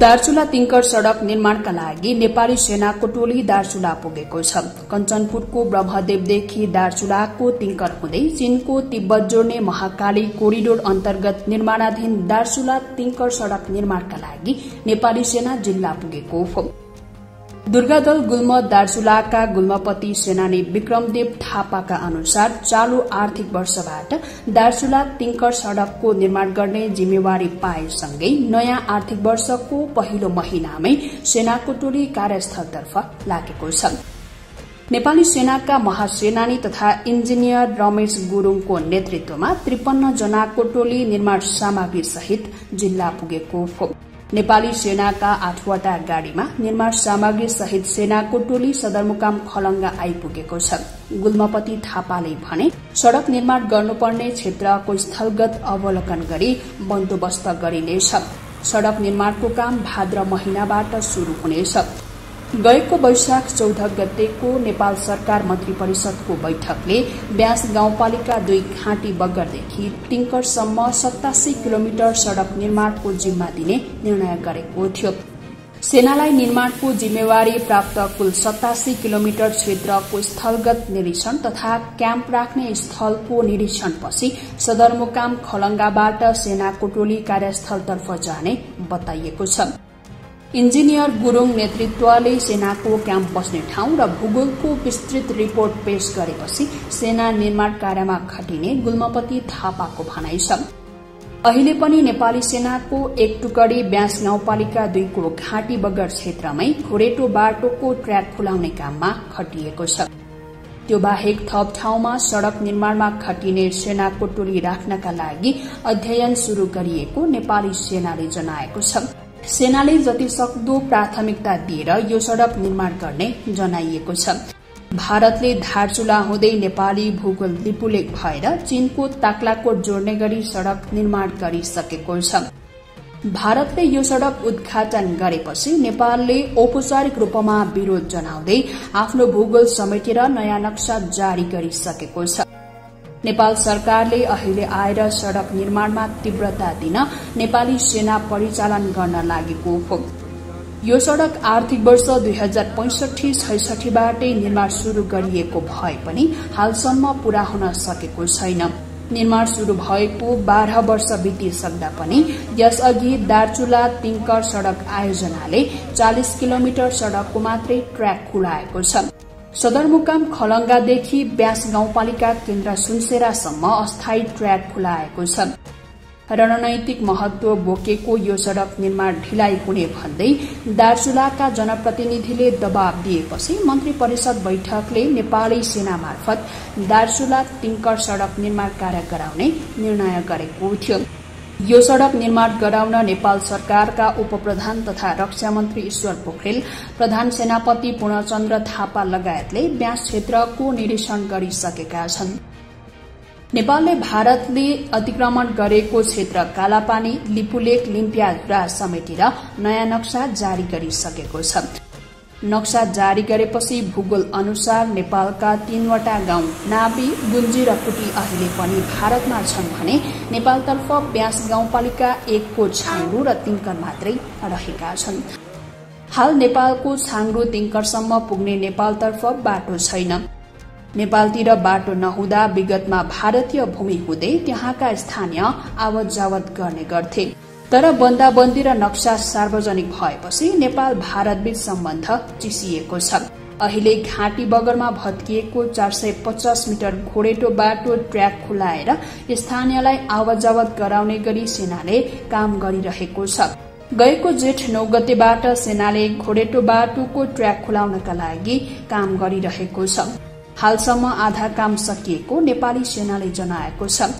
दार्चुला तिङ्कर सड़क निर्माणका लागि नेपाली सेनाको टोली दार्चुला पुगेको छ। कञ्चनपुरको ब्रह्मदेवदेखि दार्चुलाको तिङ्कर हुँदै चीनको तिब्बत जोड्ने महाकाली कोरिडोर अन्तर्गत निर्माणाधीन दार्चुला तिङ्कर सड़क निर्माणका लागि नेपाली सेना जिल्ला पुगेको हो। दुर्गादल गुल्म दार्चुलाका गुल्मपति सेनानी विक्रमदेव थापाका अनुसार चालू आर्थिक वर्षबाट दार्चुला तिङ्कर सड़कको निर्माण गर्ने जिम्मेवारी पाएसँगै नयाँ आर्थिक वर्षको पहिलो महिनामै सेनाको टोली कार्यस्थलतर्फ लागेको छ। नेपाली सेनाका महासेनानी तथा इन्जिनियर रमेश गुरूङको नेतृत्वमा त्रिपन्न जनाको टोली निर्माण सामग्री सहित जिल्ला पुगेको हो। नेपाली सेनाका आठवटा गाड़ीमा निर्माण सामग्री सहित सेनाको टोली सदरमुकाम खलंगा आइपुगेको छ। गुल्मपति थापाले भने सड़क निर्माण गर्नुपर्ने क्षेत्रको स्थलगत अवलोकन गरी बन्दोबस्त गरिनेछ। सड़क निर्माणको काम भाद्र महिनाबाट शुरू हुनेछ। गएको वैशाख चौध गतेको नेपाल सरकार मन्त्री परिषदको बैठकले ब्यास गाउँपालिका दुई घाँटी बगरदेखि टिङ्करसम्म सतासी किलोमिटर सड़क निर्माणको जिम्मा दिने निर्णय गरेको थियो। सेनालाई निर्माणको जिम्मेवारी प्राप्त कुल सतासी किलोमिटर क्षेत्रको स्थलगत निरीक्षण तथा क्याम्प राख्ने स्थलको निरीक्षणपछि सदरमुकाम खलंगाबाट सेनाको टोली कार्यस्थलतर्फ जाने बताइएको छ। इन्जिनियर गुरूङ नेतृत्वले सेनाको क्याम्प बस्ने ठाउँ र भूगोलको विस्तृत रिपोर्ट पेश गरेपछि सेना निर्माण कार्यमा खटिने गुल्मपति थापाको भनाइ छ। अहिले पनि नेपाली सेनाको एक टुकडी ब्यास गाउँपालिका दुईको घाँटी बगर क्षेत्रमै खोरेटो बाटोको ट्र्याक खुलाउने काममा खटिएको छ। त्यो बाहेक थप ठाउँमा सड़क निर्माणमा खटिने सेनाको टोली राख्नका लागि अध्ययन शुरू गरिएको नेपाली सेनाले जनाएको छ। सेनाले जति सक्दो प्राथमिकता दिएर यो सड़क निर्माण गर्ने जनाइएको छ। भारतले धारचुला हुँदै नेपाली भूगोल लिपुलेक भएर चीनको ताक्लाकोट जोड्ने गरी सड़क निर्माण गरिसकेको छ। भारतले यो सड़क उद्घाटन गरेपछि नेपालले औपचारिक रूपमा विरोध जनाउँदै आफ्नो भूगोल समेटेर नयाँ नक्सा जारी गरिसकेको छ। नेपाल सरकारले अहिले आएर सड़क निर्माणमा तीव्रता दिन नेपाली सेना परिचालन गर्न लागेको हो। यो सड़क आर्थिक वर्ष दुई हजार पैंसठी छैसठीबाटै निर्माण शुरू गरिएको भए पनि हालसम्म पूरा हुन सकेको छैन। निर्माण शुरू भएको बाह्र वर्ष बितिसक्दा पनि यसअघि दार्चुला तिङ्कर सड़क आयोजनाले चालिस किलोमिटर सड़कको मात्रै ट्र्याक खुलाएको छ। सदरमुकाम खलंगादेखि ब्यास गाउँपालिका केन्द्र सुनसेरासम्म अस्थायी ट्र्याक खुलाएको छ रणनैतिक महत्व बोकेको यो सड़क निर्माण ढिलाइ हुने भन्दै दार्चुलाका जनप्रतिनिधिले दबाव दिएपछि मन्त्री परिषद बैठकले नेपाली सेना मार्फत दार्चुला तिङ्कर सड़क निर्माण कार्य गराउने निर्णय गरेको थियो। यो सड़क निर्माण गराउन नेपाल सरकारका उप प्रधान तथा रक्षा मन्त्री ईश्वर पोखरेल प्रधान सेनापति पूर्णचन्द्र थापा लगायतले ब्यास क्षेत्रको निरीक्षण गरिसकेका छन्। नेपालले भारतले अतिक्रमण गरेको क्षेत्र कालापानी लिपुलेक लिम्पियाधुरा समेटेर नयाँ नक्सा जारी गरिसकेको छ। नक्सा जारी गरेपछि भूगोल अनुसार नेपालका तीनवटा गाउँ नाबी गुन्जी र कुटी अहिले पनि भारतमा छन् भने नेपालतर्फ ब्यास गाउँपालिका एकको छाङ्गु र तिङ्कर मात्रै रहेका छन्। हाल नेपालको छाङ्गु तिङ्करसम्म पुग्ने नेपालतर्फ बाटो छैन। नेपालतिर बाटो नहुँदा विगतमा भारतीय भूमि हुँदै त्यहाँका स्थानीय आवत जावत गर्ने गर्थे। तर बन्दाबन्दी र नक्सा सार्वजनिक भएपछि नेपाल भारतबीच सम्बन्ध चिसिएको छ। अहिले घाँटी बगरमा भत्किएको चार सय पचास मिटर घोडेटो बाटो ट्र्याक खुलाएर स्थानीयलाई आवत जावत गराउने गरी सेनाले काम गरिरहेको छ। गएको जेठ नौ गतेबाट सेनाले घोडेटो बाटोको ट्र्याक खुलाउनका लागि काम गरिरहेको छ। हालसम्म आधा काम सकिएको नेपाली सेनाले जनाएको छ।